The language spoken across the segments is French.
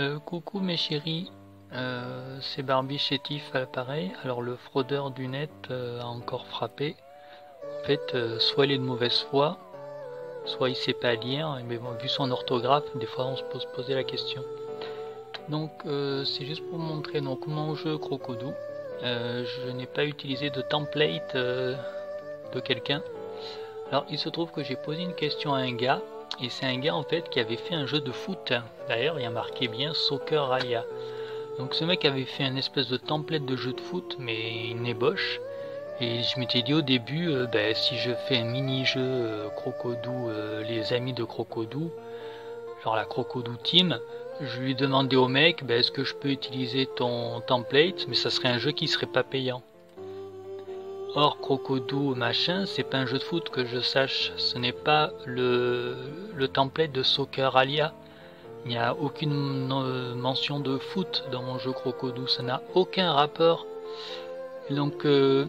Euh, coucou mes chéris, euh, c'est Barbie Chétif à l'appareil. Alors le fraudeur du net euh, a encore frappé. En fait, soit il est de mauvaise foi, soit il sait pas lire, mais bon, vu son orthographe, des fois on se pose la question. Donc c'est juste pour montrer donc mon jeu Crocodou. je n'ai pas utilisé de template de quelqu'un. Alors il se trouve que j'ai posé une question à un gars et c'est un gars en fait qui avait fait un jeu de foot. D'ailleurs, il y a marqué bien Soccer Alia. Donc ce mec avait fait un espèce de template de jeu de foot, mais une ébauche. Et je m'étais dit au début, euh, ben, si je fais un mini-jeu euh, Crocodou, euh, les amis de Crocodou, genre la Crocodou Team, je lui ai demandé au mec, ben, est-ce que je peux utiliser ton template, mais ça serait un jeu qui serait pas payant. Or, Crocodou machin, c'est pas un jeu de foot que je sache. Ce n'est pas le, template de Soccer Alia. Il n'y a aucune mention de foot dans mon jeu Crocodou. Ça n'a aucun rapport. Donc, euh,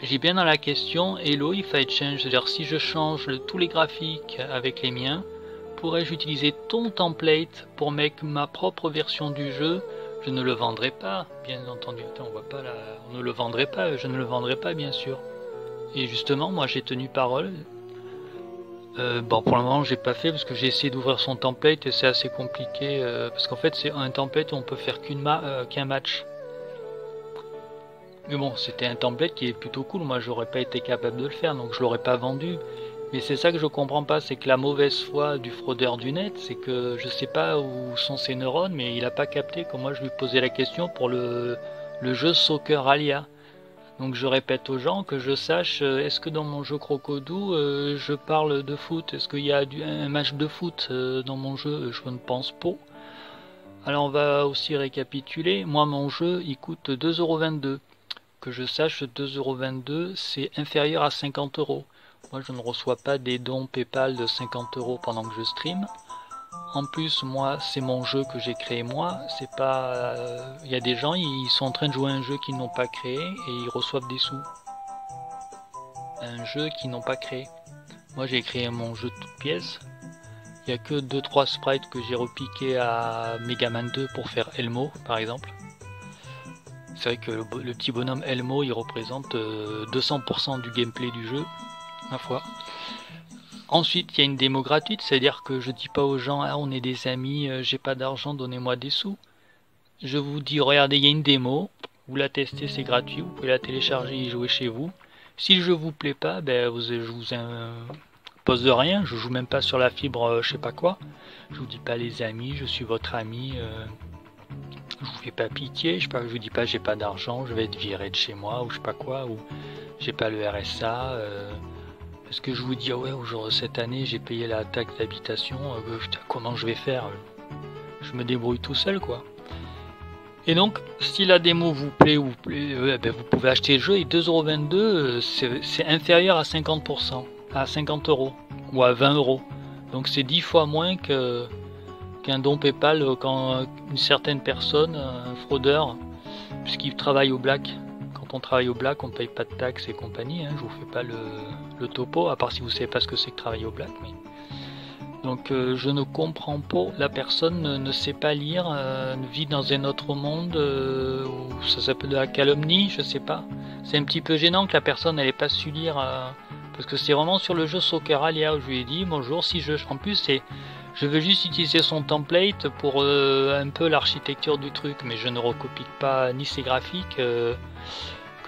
j'ai bien dans la question Hello if I change. C'est-à-dire, si je change tous les graphiques avec les miens, pourrais-je utiliser ton template pour mettre ma propre version du jeu je ne le vendrai pas, bien entendu. on voit pas On ne le vendrait pas, je ne le vendrai pas, bien sûr. Et justement, moi j'ai tenu parole. Euh, bon, pour le moment, j'ai pas fait parce que j'ai essayé d'ouvrir son template et c'est assez compliqué. Euh, parce qu'en fait, c'est un template où on peut faire euh, qu'un match. Mais bon, c'était un template qui est plutôt cool. Moi, j'aurais pas été capable de le faire, donc je l'aurais pas vendu. Mais c'est ça que je comprends pas, c'est que la mauvaise foi du fraudeur du net, c'est que je sais pas où sont ses neurones, mais il a pas capté que moi je lui posais la question pour le, jeu Soccer Alia. Donc je répète aux gens que je sache, euh, est-ce que dans mon jeu Crocodou, euh, je parle de foot? Est-ce qu'il y a un match de foot euh, dans mon jeu? Je ne pense pas. Alors on va aussi récapituler. Moi mon jeu il coûte 2,22€. Que je sache 2,22€ c'est inférieur à 50€. Moi, je ne reçois pas des dons PayPal de 50 euros pendant que je stream. En plus, moi, c'est mon jeu que j'ai créé moi. C'est pas. Euh, il y a des gens, ils sont en train de jouer un jeu qu'ils n'ont pas créé et ils reçoivent des sous. Un jeu qu'ils n'ont pas créé. Moi, j'ai créé mon jeu de toutes pièces. Il n'y a que 2-3 sprites que j'ai repiqué à Megaman 2 pour faire Elmo, par exemple. C'est vrai que le, le, petit bonhomme Elmo, il représente 200% euh, du gameplay du jeu ma foi. Ensuite, il y a une démo gratuite, c'est-à-dire que je dis pas aux gens ah on est des amis, euh, j'ai pas d'argent, donnez-moi des sous. Je vous dis regardez, il y a une démo, vous la testez, c'est gratuit, vous pouvez la télécharger et jouer chez vous. Si jeu vous plaît pas, ben vous, je vous impose de rien, je joue même pas sur la fibre, euh, je sais pas quoi. Je vous dis pas les amis, je suis votre ami. Euh, je vous fais pas pitié, je, je vous dis pas j'ai pas d'argent, je vais être viré de chez moi ou je sais pas quoi, ou j'ai pas le RSA. Est-ce que je vous dis, ah ouais, aujourd'hui, cette année, j'ai payé la taxe d'habitation, euh, comment je vais faire Je me débrouille tout seul, quoi. Et donc, si la démo vous plaît, vous, euh, ben, vous pouvez acheter le jeu et 2,22€, euh, c'est inférieur à 50%, à 50 euros ou à 20 euros. Donc c'est 10 fois moins qu'un don PayPal quand une certaine personne, un fraudeur, puisqu'il travaille au black, on travaille au black, on paye pas de taxes et compagnie. Hein. Je vous fais pas le, topo, à part si vous savez pas ce que c'est que travailler au black. Mais... Donc euh, je ne comprends pas. La personne ne, sait pas lire, euh, vit dans un autre monde euh, où ça s'appelle de la calomnie, je sais pas. C'est un petit peu gênant que la personne n'ait pas su lire parce que c'est vraiment sur le jeu Soccer Alia où je lui ai dit bonjour si je en plus c'est je veux juste utiliser son template pour un peu l'architecture du truc mais je ne recopie pas ni ses graphiques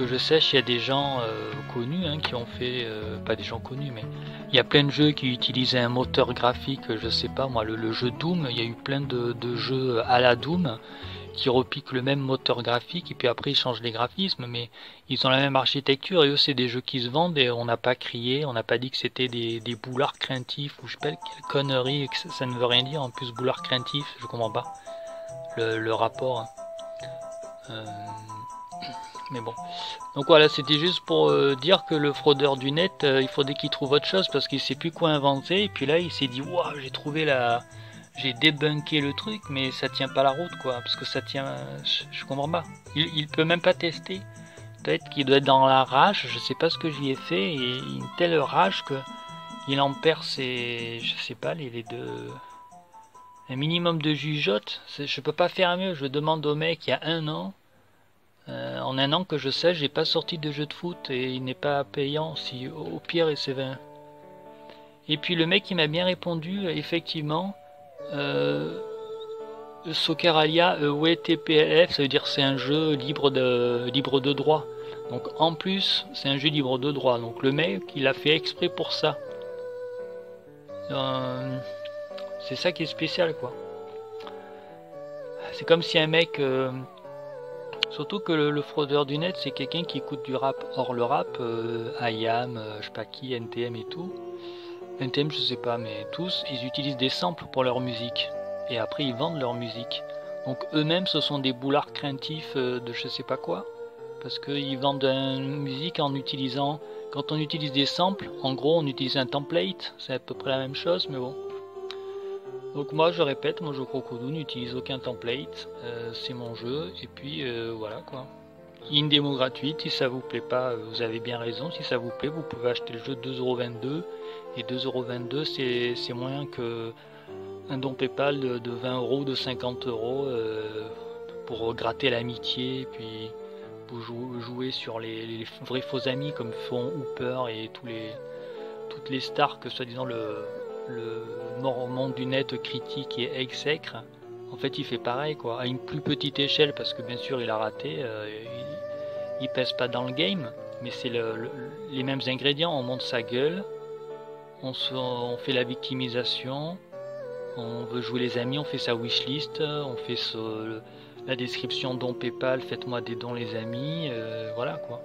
que je sache, il y a des gens euh, connus hein, qui ont fait, euh, pas des gens connus, mais il y a plein de jeux qui utilisaient un moteur graphique, je sais pas moi, le, jeu Doom, il y a eu plein de, jeux à la Doom qui repiquent le même moteur graphique et puis après ils changent les graphismes, mais ils ont la même architecture et eux c'est des jeux qui se vendent et on n'a pas crié, on n'a pas dit que c'était des, boulards craintifs ou je sais pas quelle connerie, que ça, ne veut rien dire en plus boulard craintif, je comprends pas le, rapport. Hein. Euh, mais bon. Donc voilà, c'était juste pour euh, dire que le fraudeur du net, euh, il faudrait qu'il trouve autre chose parce qu'il sait plus quoi inventer. Et puis là, il s'est dit, waouh, j'ai trouvé la. J'ai débunké le truc, mais ça tient pas la route, quoi. Parce que ça tient. Je, comprends pas. Il, peut même pas tester. Peut-être qu'il doit être dans la rage, je sais pas ce que j'y ai fait, et une telle rage que il en perd ses. Je sais pas, les, les deux un minimum de jugeote. Je peux pas faire mieux. Je demande au mec il y a un an. Euh, en un an que je sais, j'ai pas sorti de jeu de foot et il n'est pas payant. Si au pire, et c'est 20. Et puis le mec il m'a bien répondu, effectivement. Euh, Soccer euh, TPLF, ça veut dire c'est un jeu libre de, libre droit. Donc en plus, c'est un jeu libre de droit. Donc le mec, il a fait exprès pour ça. Euh, c'est ça qui est spécial, quoi. C'est comme si un mec... Euh, surtout que le, fraudeur du net, c'est quelqu'un qui écoute du rap. Or le rap, euh, IAM, je sais pas qui, NTM et tout. NTM, je sais pas, mais tous, ils utilisent des samples pour leur musique. Et après ils vendent leur musique. Donc eux-mêmes ce sont des boulards craintifs euh, de je sais pas quoi, parce qu'ils vendent une musique en utilisant, quand on utilise des samples, en gros on utilise un template, c'est à peu près la même chose, mais bon. Donc moi je répète, mon jeu Crocodile n'utilise aucun template, euh, c'est mon jeu, et puis euh, voilà quoi. Une démo gratuite, si ça vous plaît pas, vous avez bien raison, si ça vous plaît, vous pouvez acheter le jeu 2,22€, et 2,22€ c'est moins que un don PayPal de, 20 euros, de 50 euros euh, pour gratter l'amitié, puis pour jouer sur les, vrais faux amis comme font Hooper et toutes les stars que soi-disant le, le monde du net critique et exècre. En fait, il fait pareil, quoi, à une plus petite échelle, parce que bien sûr, il a raté, euh, il, pèse pas dans le game, mais c'est les mêmes ingrédients. On monte sa gueule, on, fait la victimisation, on veut jouer les amis, on fait sa wishlist, on fait la description don PayPal, faites-moi des dons les amis, euh, voilà quoi.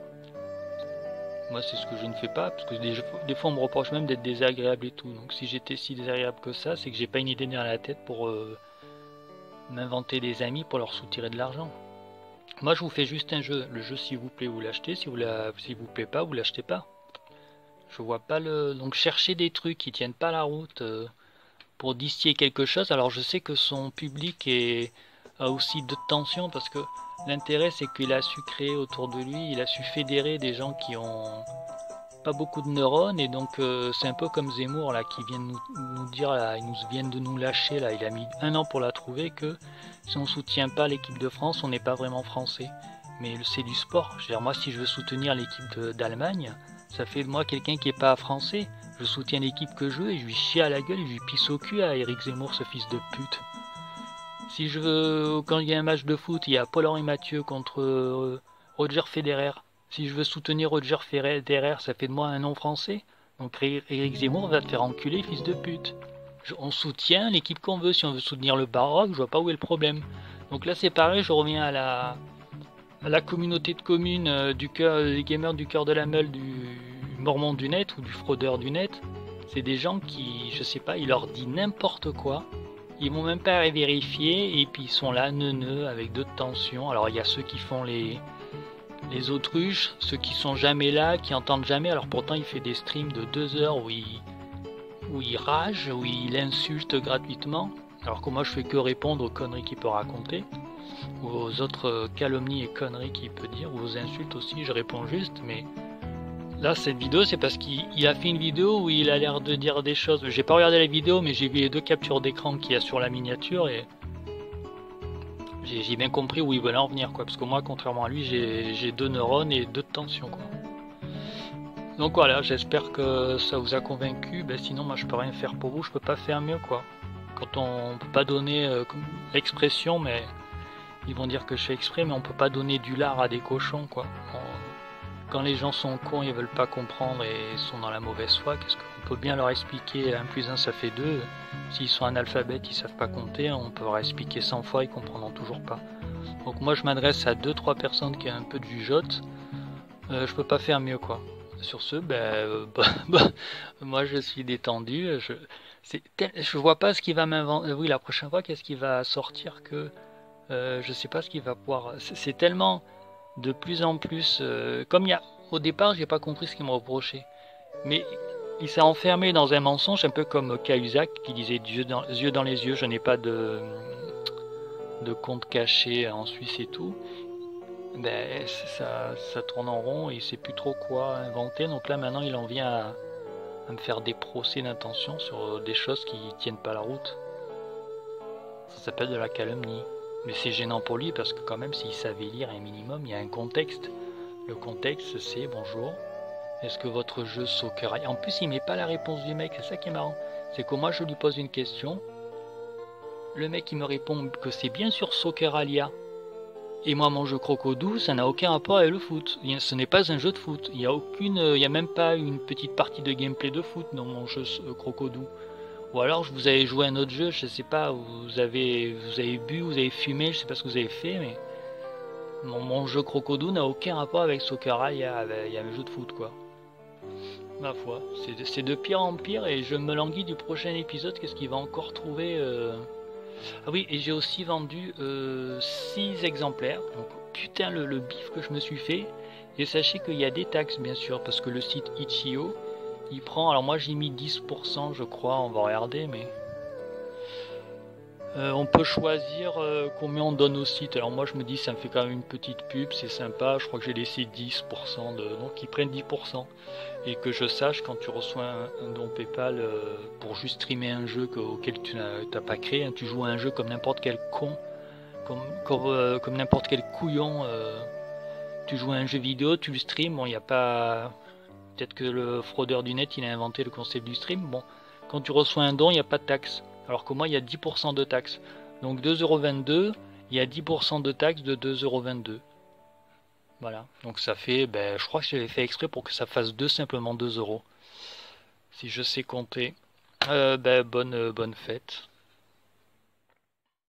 Moi c'est ce que je ne fais pas, parce que des, fois on me reproche même d'être désagréable et tout. Donc si j'étais si désagréable que ça, c'est que j'ai pas une idée derrière la tête pour euh, m'inventer des amis pour leur soutirer de l'argent. Moi je vous fais juste un jeu. Le jeu s'il vous plaît vous l'achetez, si vous la... vous plaît pas, vous l'achetez pas. Je vois pas le. Donc chercher des trucs qui tiennent pas la route. Euh, pour distiller quelque chose. Alors je sais que son public a aussi de tensions parce que l'intérêt c'est qu'il a su créer autour de lui, il a su fédérer des gens qui ont pas beaucoup de neurones et donc euh, c'est un peu comme Zemmour là qui vient nous, dire là, ils nous viennent de nous lâcher là, il a mis un an pour la trouver que si on soutient pas l'équipe de France, on n'est pas vraiment français. Mais c'est du sport. Je moi si je veux soutenir l'équipe d'Allemagne, ça fait de moi quelqu'un qui est pas français. Je soutiens l'équipe que je veux et je lui chie à la gueule je lui pisse au cul à Eric Zemmour, ce fils de pute. Si je veux, quand il y a un match de foot, il y a Paul-Henri Mathieu contre euh, Roger Federer. Si je veux soutenir Roger Federer, ça fait de moi un nom français. Donc Eric Zemmour va te faire enculer, fils de pute. on soutient l'équipe qu'on veut. Si on veut soutenir le Baroque, je vois pas où est le problème. Donc là, c'est pareil, je reviens à la, la communauté de communes euh, du cœur, des gamers du cœur de la meule du, mormon du net ou du fraudeur du net, c'est des gens qui, je sais pas, il leur dit n'importe quoi. Ils vont même pas vérifier et puis ils sont là, neuneux, avec d'autres tensions. Alors il y a ceux qui font les, les autruches, ceux qui sont jamais là, qui entendent jamais. Alors pourtant il fait des streams de deux heures où il, où il rage, où il insulte gratuitement. Alors que moi je fais que répondre aux conneries qu'il peut raconter, ou aux autres calomnies et conneries qu'il peut dire, ou aux insultes aussi, je réponds juste, mais Là, cette vidéo, c'est parce qu'il a fait une vidéo où il a l'air de dire des choses. J'ai pas regardé la vidéo, mais j'ai vu les deux captures d'écran qu'il y a sur la miniature et j'ai bien compris où il veut en venir, quoi. Parce que moi, contrairement à lui, j'ai deux neurones et deux tensions, quoi. Donc voilà, j'espère que ça vous a convaincu. Ben, sinon, moi, je peux rien faire pour vous. Je peux pas faire mieux, quoi. Quand on peut pas donner euh, l'expression, mais ils vont dire que je fais exprès, mais on peut pas donner du lard à des cochons, quoi quand les gens sont cons, ils veulent pas comprendre et sont dans la mauvaise foi, qu'est-ce qu'on peut bien leur expliquer? 1 plus 1 ça fait 2 S'ils sont analphabètes, ils savent pas compter, on peut leur expliquer 100 fois, ils comprendront toujours pas. Donc moi je m'adresse à 2-3 personnes qui ont un peu de jugeote, euh, je peux pas faire mieux quoi. Sur ce, ben, euh, moi je suis détendu, je, je vois pas ce qui va m'inventer. Oui, la prochaine fois, qu'est-ce qui va sortir que euh, je sais pas ce qu'il va pouvoir. C'est tellement de plus en plus. Euh, comme il y a, au départ, j'ai pas compris ce qu'il me reprochait. Mais il s'est enfermé dans un mensonge, un peu comme Cahuzac qui disait yeux dans, yeux dans les yeux, je n'ai pas de, de compte caché en Suisse et tout. Ben, ça, ça tourne en rond et il sait plus trop quoi inventer. Donc là, maintenant, il en vient à, à me faire des procès d'intention sur des choses qui tiennent pas la route. Ça s'appelle de la calomnie. Mais c'est gênant pour lui parce que quand même s'il savait lire un minimum, il y a un contexte. Le contexte c'est bonjour. Est-ce que votre jeu Sokkeralia En plus il met pas la réponse du mec, c'est ça qui est marrant. C'est que moi je lui pose une question. Le mec il me répond que c'est bien sûr Sokkeralia. Et moi mon jeu Crocodou, ça n'a aucun rapport avec le foot. Ce n'est pas un jeu de foot. Il n'y a aucune. Il y a même pas une petite partie de gameplay de foot dans mon jeu Crocodou. Ou alors vous avez joué un autre jeu, je sais pas, vous avez, vous avez bu, vous avez fumé, je sais pas ce que vous avez fait, mais mon, jeu Crocodou n'a aucun rapport avec Sokara, il y a, il y a un jeu de foot quoi. Ma foi, c'est de pire en pire et je me languis du prochain épisode, qu'est-ce qu'il va encore trouver euh... Ah oui, et j'ai aussi vendu 6 euh, exemplaires, donc putain le, le, bif que je me suis fait. Et sachez qu'il y a des taxes bien sûr, parce que le site Itch.io, il prend, alors moi j'ai mis 10% je crois, on va regarder mais... Euh, on peut choisir euh, combien on donne au site. Alors moi je me dis ça me fait quand même une petite pub, c'est sympa. Je crois que j'ai laissé 10% de... Donc ils prennent 10%. Et que je sache quand tu reçois un, don PayPal euh, pour juste streamer un jeu auquel tu n'as pas créé, hein, tu joues à un jeu comme n'importe quel con, comme, n'importe quel couillon. tu joues à un jeu vidéo, tu le stream, bon il n'y a pas Peut-être que le fraudeur du net, il a inventé le concept du stream. Bon, quand tu reçois un don, il n'y a pas de taxe. Alors que moi, il y a 10% de taxe. Donc 2,22€, il y a 10% de taxe de 2,22€. Voilà. Donc ça fait, ben, je crois que j'avais fait exprès pour que ça fasse 2 simplement 2 euros. Si je sais compter. Euh, ben, bonne, bonne fête.